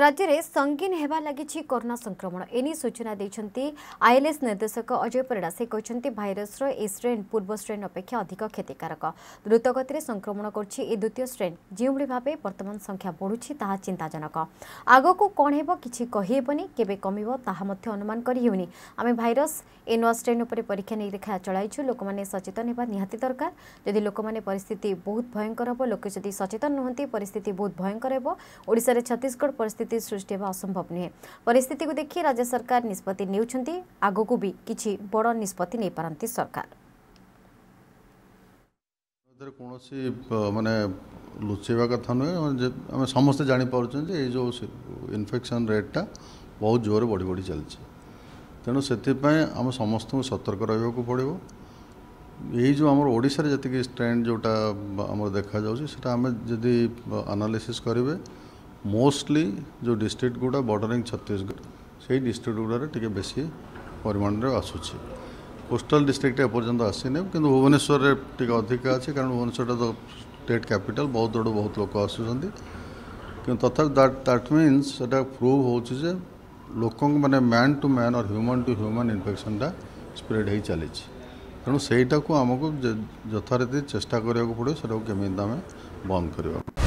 ରାଜ୍ୟରେ ସଙ୍ଗୀନ ହେବା ଲାଗିଛି କରୋନା ସଂକ୍ରମଣ ଏନେଇ ସୂଚନା ଦେଇଛନ୍ତି ଆଇଏଲ୍ଏସ୍ ନିର୍ଦ୍ଦେଶକ ଅଜୟ ପରିଡ଼ା ସେ କହିଛନ୍ତି ଭାଇରସର ଏ ଷ୍ଟ୍ରେନ୍ ପୂର୍ବ ଷ୍ଟ୍ରେନ୍ ଅପେକ୍ଷା ଅଧିକ କ୍ଷତିକାରକ ଦ୍ରୁତଗତିରେ ସଂକ୍ରମଣ କରୁଛି ଏ ଦ୍ୱିତୀୟ ଷ୍ଟ୍ରେନ୍ ଯେଉଁଭଳି ଭାବେ ବର୍ତ୍ତମାନ ସଂଖ୍ୟା ବଢ଼ୁଛି ତାହା ଚିନ୍ତାଜନକ ଆଗକୁ କ'ଣ ହେବ କିଛି କହିହେବନି କେବେ କମିବ ତାହା ମଧ୍ୟ ଅନୁମାନ କରିହେଉନି ଆମେ ଭାଇରସ୍ ଏ ନୂଆ ଷ୍ଟ୍ରେନ୍ ଉପରେ ପରୀକ୍ଷା ନିରୀକ୍ଷା ଚଳାଇଛୁ ଲୋକମାନେ ସଚେତନ ହେବା ନିହାତି ଦରକାର ଯଦି ଲୋକମାନେ ପରିସ୍ଥିତି ବହୁତ ଭୟଙ୍କର ହେବ ଲୋକେ ଯଦି ସଚେତନ ନୁହନ୍ତି ପରିସ୍ଥିତି ବହୁତ ଭୟଙ୍କର ହେବ ଓଡ଼ିଶାରେ ଛତିଶଗଡ଼ ପରିସ୍ଥିତି ପରିସ୍ଥିତି ସୃଷ୍ଟି ହେବା ଅସମ୍ଭବ ନୁହେଁ ପରିସ୍ଥିତିକୁ ଦେଖି ରାଜ୍ୟ ସରକାର ନିଷ୍ପତ୍ତି ନେଉଛନ୍ତି ଆଗକୁ ବି କିଛି ବଡ଼ ନିଷ୍ପତ୍ତି ନେଇପାରନ୍ତି ସରକାର କୌଣସି ମାନେ ଲୁଚେଇବା କଥା ନୁହେଁ ଆମେ ସମସ୍ତେ ଜାଣିପାରୁଛନ୍ତି ଯେ ଏଇ ଯେଉଁ ଇନଫେକ୍ସନ୍ ରେଟ୍ଟା ବହୁତ ଜୋରରେ ବଢ଼ି ବଢ଼ି ଚାଲିଛି ତେଣୁ ସେଥିପାଇଁ ଆମେ ସମସ୍ତଙ୍କୁ ସତର୍କ ରହିବାକୁ ପଡ଼ିବ ଏଇ ଯେଉଁ ଆମର ଓଡ଼ିଶାରେ ଯେତିକି ଷ୍ଟ୍ରେଣ୍ଡ ଯେଉଁଟା ଆମର ଦେଖାଯାଉଛି ସେଇଟା ଆମେ ଯଦି ଆନାଲିସିସ୍ କରିବେ ମୋଷ୍ଟଲି ଯେଉଁ ଡିଷ୍ଟ୍ରିକ୍ଟ ଗୁଡ଼ା ବର୍ଡ଼ରିଂ ଛତିଶଗଡ଼ ସେଇ ଡିଷ୍ଟ୍ରିକ୍ଟ ଗୁଡ଼ାରେ ଟିକେ ବେଶୀ ପରିମାଣରେ ଆସୁଛି କୋଷ୍ଟାଲ ଡିଷ୍ଟ୍ରିକ୍ଟ ଏପର୍ଯ୍ୟନ୍ତ ଆସିନି କିନ୍ତୁ ଭୁବନେଶ୍ୱରରେ ଟିକେ ଅଧିକା ଅଛି କାରଣ ଭୁବନେଶ୍ୱରଟା ତ ଷ୍ଟେଟ୍ କ୍ୟାପିଟାଲ ବହୁତ ଆଡ଼ୁ ବହୁତ ଲୋକ ଆସୁଛନ୍ତି କିନ୍ତୁ ତଥାପି ଦ୍ୟାଟ୍ ଦ୍ୟାଟ୍ ମିନ୍ସ ସେଟା ପ୍ରୁଭ୍ ହେଉଛି ଯେ ଲୋକଙ୍କ ମାନେ man to man or human to human ଇନଫେକ୍ସନ୍ଟା spread ହେଇ ଚାଲିଛି ତେଣୁ ସେଇଟାକୁ ଆମକୁ ଯଥାରୀତି ଚେଷ୍ଟା କରିବାକୁ ପଡ଼ିବ ସେଟାକୁ କେମିତି ଆମେ ବନ୍ଦ କରିବା